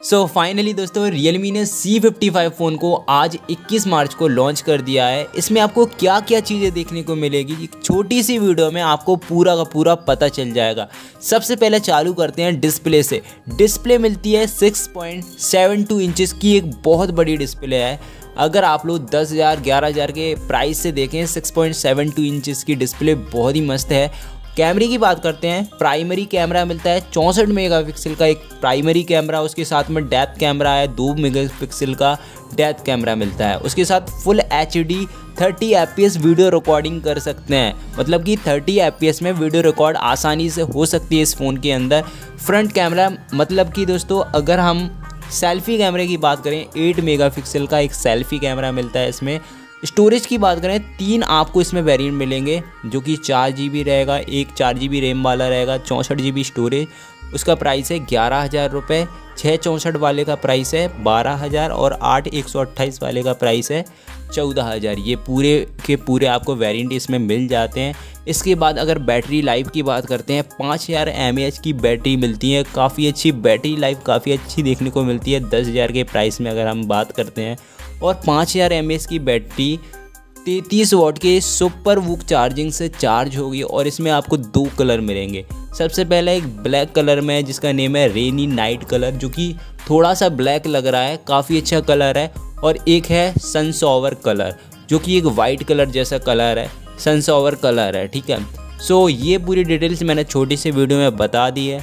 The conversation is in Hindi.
सो so, फाइनली दोस्तों Realme ने C55 फ़ोन को आज 21 मार्च को लॉन्च कर दिया है। इसमें आपको क्या क्या चीज़ें देखने को मिलेगी एक छोटी सी वीडियो में आपको पूरा का पूरा पता चल जाएगा। सबसे पहले चालू करते हैं डिस्प्ले से। डिस्प्ले मिलती है 6.72 इंचेस की एक बहुत बड़ी डिस्प्ले है। अगर आप लोग दस हज़ार ग्यारह हज़ार के प्राइस से देखें 6.72 इंचेस की डिस्प्ले बहुत ही मस्त है। कैमरे की बात करते हैं प्राइमरी कैमरा मिलता है, चौंसठ मेगापिक्सल का एक प्राइमरी कैमरा उसके साथ में डेप्थ कैमरा है, दो मेगापिक्सल का डेप्थ कैमरा मिलता है। उसके साथ full H D thirty F video recording कर सकते हैं। मतलब कि थर्टी एफ़ में वीडियो रिकॉर्ड आसानी से हो सकती है इस फ़ोन के अंदर। फ्रंट कैमरा मतलब कि दोस्तों, अगर हम सेल्फ़ी कैमरे की बात करें 8 मेगापिक्सल का एक सेल्फ़ी कैमरा मिलता है इसमें। स्टोरेज की बात करें, तीन आपको इसमें वेरिएंट मिलेंगे, जो कि चार जी रहेगा, एक चार जी रैम वाला रहेगा, चौंसठ जी स्टोरेज उसका प्राइस है ग्यारह हज़ार रुपये छः चौंसठ वाले का प्राइस है बारह हज़ार और आठ एक सौ अट्ठाईस वाले का प्राइस है चौदह हज़ार। ये पूरे के पूरे आपको वेरिएंट इसमें मिल जाते हैं। इसके बाद अगर बैटरी लाइफ की बात करते हैं, पाँच हज़ार एम की बैटरी मिलती है, काफ़ी अच्छी बैटरी लाइफ काफ़ी अच्छी देखने को मिलती है। दस हज़ार के प्राइस में अगर हम बात करते हैं और पाँच हज़ार एम की बैटरी तैतीस वॉट के सुपर वुक चार्जिंग से चार्ज होगी और इसमें आपको दो कलर मिलेंगे। सबसे पहले एक ब्लैक कलर में जिसका नेम है रेनी नाइट कलर जो कि थोड़ा सा ब्लैक लग रहा है काफ़ी अच्छा कलर है। और एक है सनसॉवर कलर जो कि एक वाइट कलर जैसा कलर है सनसॉवर कलर है ठीक है। सो so, ये पूरी डिटेल्स मैंने छोटी सी वीडियो में बता दी है।